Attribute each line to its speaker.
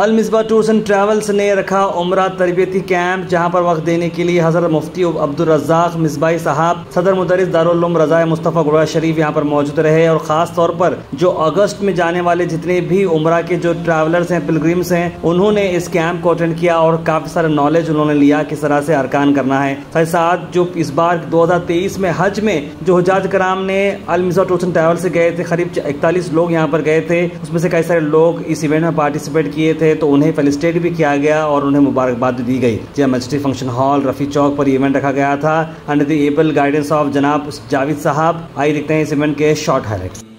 Speaker 1: Al Misbah tours and travels ने रखा उम्र तरबियती कैंप, जहाँ पर वक्त देने के लिए हज़रत मुफ्ती अब्दुल रज़ाक मिसबाई साहब, सदर मुदरस दारुल्लूम रज़ा मुस्तफ़ा गुड़ा शरीफ यहाँ पर मौजूद रहे और ख़ास तौर पर जो अगस्त में जाने वाले जितने भी उम्र के जो ट्रैवलर्स हैं पिलग्रिम्स हैं, उन्होंने इस कैंप को अटेंड किया और काफ़ी सारा नॉलेज उन्होंने लिया किस तरह से अरकान करना है। साथ जो इस बार दो हज़ार तेईस में हज में जो हजाज कराम ने Al Misbah tours and travel से गए थे, करीब इकतालीस लोग यहाँ पर गए थे। उसमें से कई सारे लोग इस इवेंट में पार्टिसिपेट किए थे। तो उन्हें फेलिस्टेट भी किया गया और उन्हें मुबारकबाद दी गई। जिया मजिस्ट्री फ़ंक्शन हॉल, रफ़ी चौक पर इवेंट रखा गया था। Under the able guidance of जनाब जावेद साहब आई देखते हैं इस इवेंट के शॉर्ट हाईलाइट